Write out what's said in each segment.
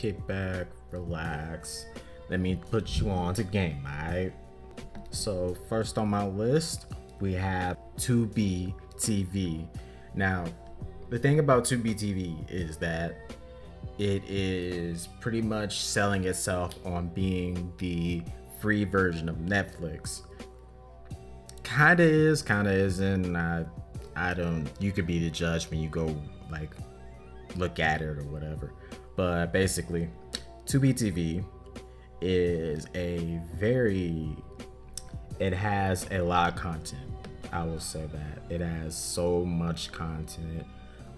kick back, relax. Let me put you on to game, alright? So, first on my list, we have Tubi TV. Now, the thing about Tubi TV is that it is pretty much selling itself on being the free version of Netflix. Kinda is, kinda isn't. I, I don't. You could be the judge when you go like look at it or whatever. But basically, Tubi TV is a very. It has a lot of content. I will say that it has so much content.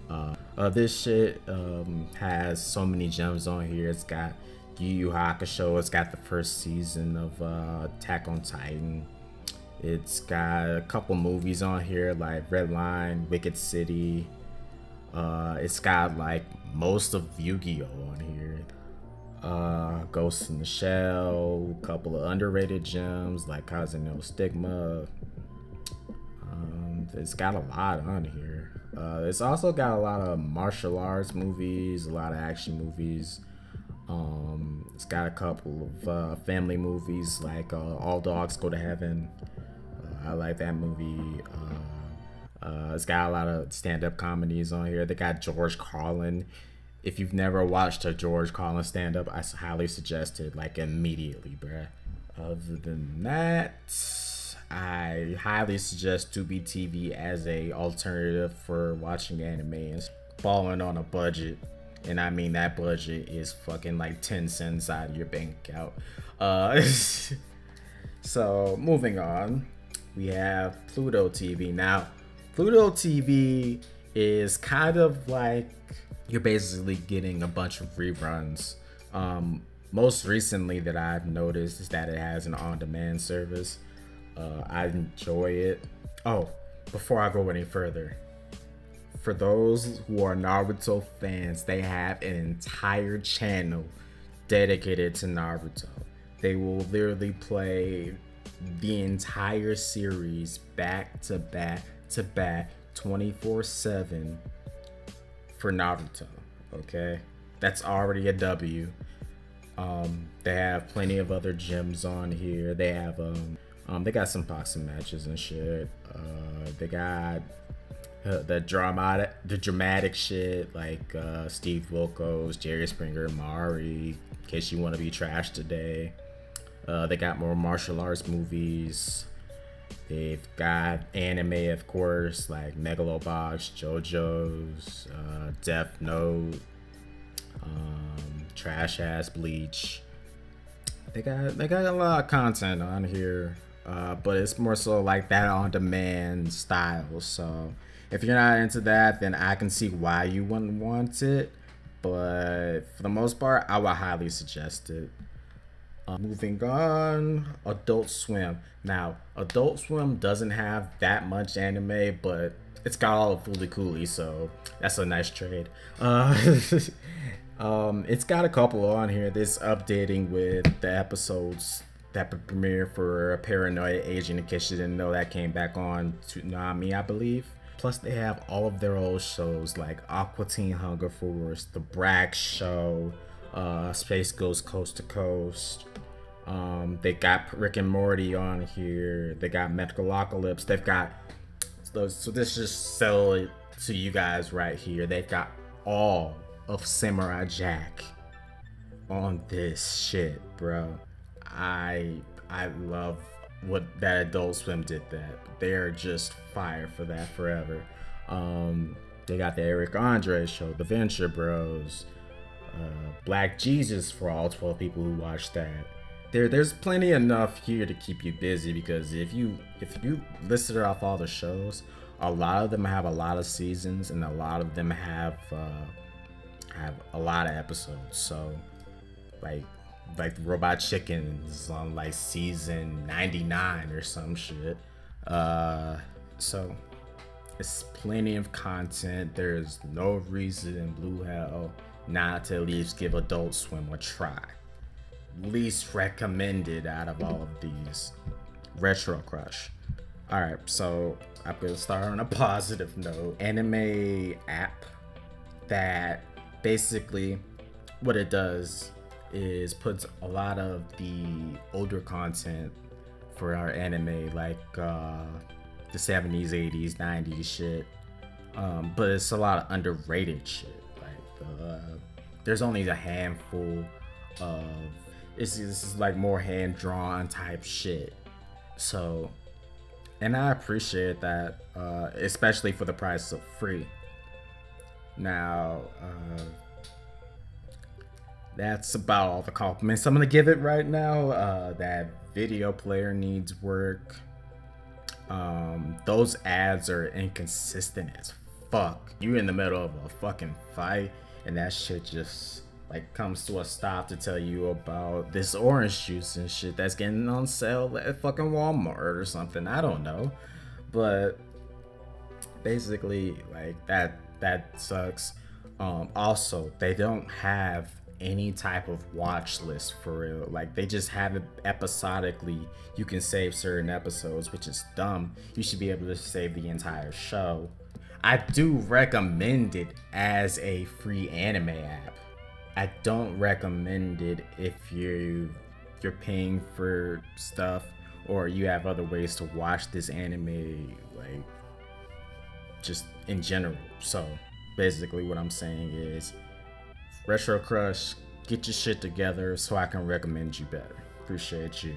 Uh, uh, this shit um, has so many gems on here. It's got Yu Yu Hakusho. It's got the first season of uh, Attack on Titan. It's got a couple movies on here like Redline, Wicked City. Uh, it's got like most of Yu-Gi-Oh on here. Uh, Ghost in the Shell, a couple of underrated gems like Kaze No Stigma. Um, it's got a lot on here. Uh, it's also got a lot of martial arts movies, a lot of action movies. Um, it's got a couple of uh, family movies like uh, All Dogs Go to Heaven. Uh, I like that movie. Uh, uh, it's got a lot of stand-up comedies on here. They got George Carlin. If you've never watched a George Carlin stand-up, I highly suggest it like immediately, bruh. Other than that, I highly suggest Tubi TV as a alternative for watching anime and falling on a budget. And I mean that budget is fucking like 10 cents out of your bank account. Uh, so moving on, we have Pluto TV. Now, Pluto TV is kind of like you're basically getting a bunch of reruns. Um, most recently that I've noticed is that it has an on-demand service. Uh, I enjoy it. Oh, before I go any further, for those who are Naruto fans, they have an entire channel dedicated to Naruto. They will literally play the entire series back to back to back 24 7 for Naruto. Okay, that's already a W. Um, they have plenty of other gems on here. They have um, um, they got some boxing matches and shit. Uh, they got uh, the dramatic, the dramatic shit like uh, Steve Wilkos, Jerry Springer, Maury. In case you want to be trash today. Uh, they got more martial arts movies. They've got anime, of course, like Megalobox, JoJo's, uh, Death Note, um, Trash Ass Bleach. They got they got a lot of content on here, uh, but it's more so like that on demand style. So if you're not into that, then I can see why you wouldn't want it. But for the most part, I would highly suggest it. Uh, moving on, Adult Swim. Now, Adult Swim doesn't have that much anime, but it's got all of Fooly Cooly, so that's a nice trade. Uh, um, it's got a couple on here. This updating with the episodes that premiere for Paranoia Agent in case you didn't know that came back on Toonami, I believe. Plus, they have all of their old shows like Aqua Teen Hunger Force, The Brak Show, uh, Space Ghost Coast to Coast. Um, they got Rick and Morty on here. They got Metalocalypse. They've got those. So this just sell it to you guys right here. They've got all of Samurai Jack on this shit, bro. I I love what that Adult Swim did. That they're just fire for that forever. Um, they got the Eric Andre show, The Venture Bros, Black Jesus for all 12 people who watch that. There, there's plenty enough here to keep you busy because if you if you listed off all the shows, a lot of them have a lot of seasons and a lot of them have uh, have a lot of episodes. So, like like Robot Chickens on like season 99 or some shit. Uh, so it's plenty of content. There's no reason in blue hell not to at least give Adult Swim a try. Least recommended out of all of these. RetroCrush. Alright, so I'm gonna start on a positive note. Anime app that basically what it does is puts a lot of the older content for our anime, like uh, the 70s, 80s, 90s shit. Um, but it's a lot of underrated shit. Uh, there's only a handful of it's this is like more hand drawn type shit. So, and I appreciate that, uh, especially for the price of free. Now, uh, that's about all the compliments I'm gonna give it right now. Uh, that video player needs work. Um, those ads are inconsistent as fuck. You're in the middle of a fucking fight, and that shit just like comes to a stop to tell you about this orange juice and shit that's getting on sale at fucking Walmart or something. I don't know, but basically, like that that sucks. Um, also, they don't have any type of watch list for real. Like they just have it episodically. You can save certain episodes, which is dumb. You should be able to save the entire show. I do recommend it as a free anime app. I don't recommend it if you you're paying for stuff or you have other ways to watch this anime like just in general. So basically what I'm saying is RetroCrush, get your shit together so I can recommend you better. Appreciate you.